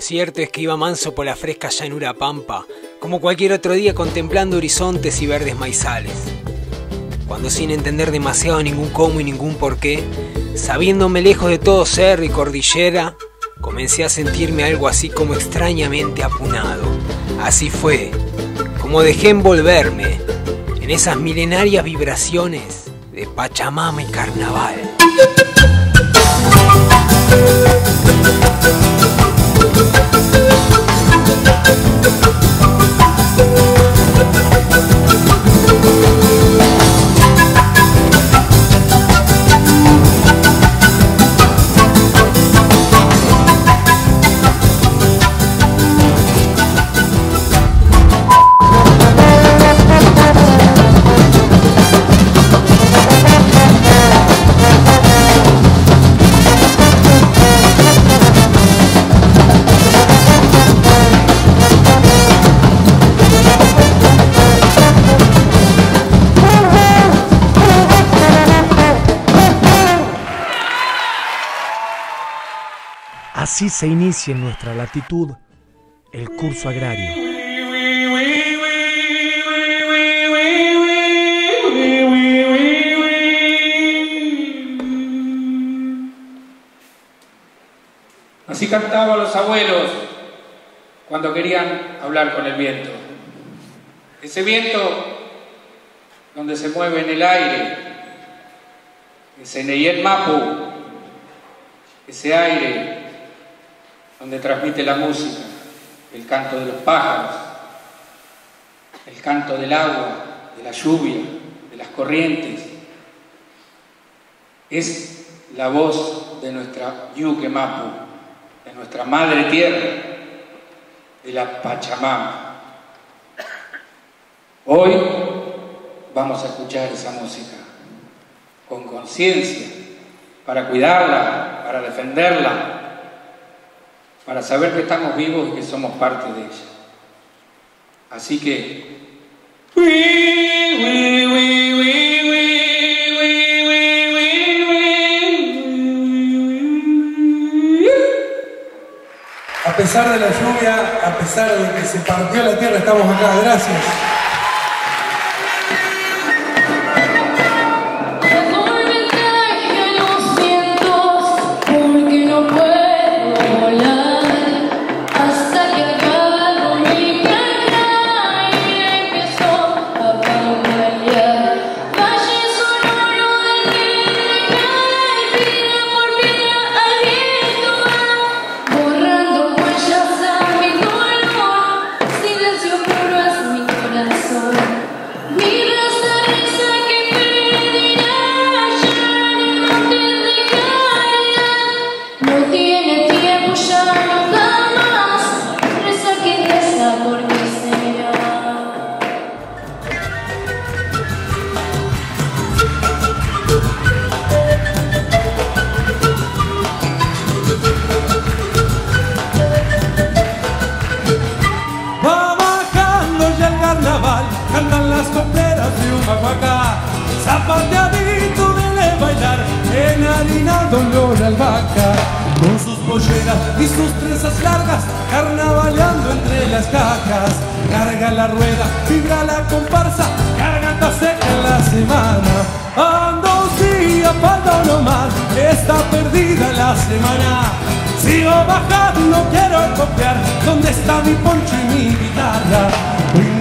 cierto es que iba manso por la fresca llanura pampa, como cualquier otro día contemplando horizontes y verdes maizales. Cuando sin entender demasiado ningún cómo y ningún por qué, sabiéndome lejos de todo cerro y cordillera, comencé a sentirme algo así como extrañamente apunado. Así fue, como dejé envolverme en esas milenarias vibraciones de Pachamama y Carnaval. Así se inicia en nuestra latitud el curso agrario. Así cantaban los abuelos cuando querían hablar con el viento. Ese viento donde se mueve en el aire, ese Neyel Mapu, ese aire donde transmite la música, el canto de los pájaros, el canto del agua, de la lluvia, de las corrientes. Es la voz de nuestra Yuque Mapu, de nuestra madre tierra, de la Pachamama. Hoy vamos a escuchar esa música con conciencia, para cuidarla, para defenderla, para saber que estamos vivos y que somos parte de ella. Así que... A pesar de la lluvia, a pesar de que se partió la tierra, estamos acá. Gracias. cantan las copleras de un Humahuaca, zapateadito dele bailar, enharinado olor albahaca, con sus polleras y sus trenzas largas, carnavaleando entre las cajas, carga la rueda, vibra la comparsa, garganta seca en la semana, Andalucía, falta uno más, está perdida la semana, sigo bajando, quiero copiar, ¿dónde está mi poncho y mi guitarra?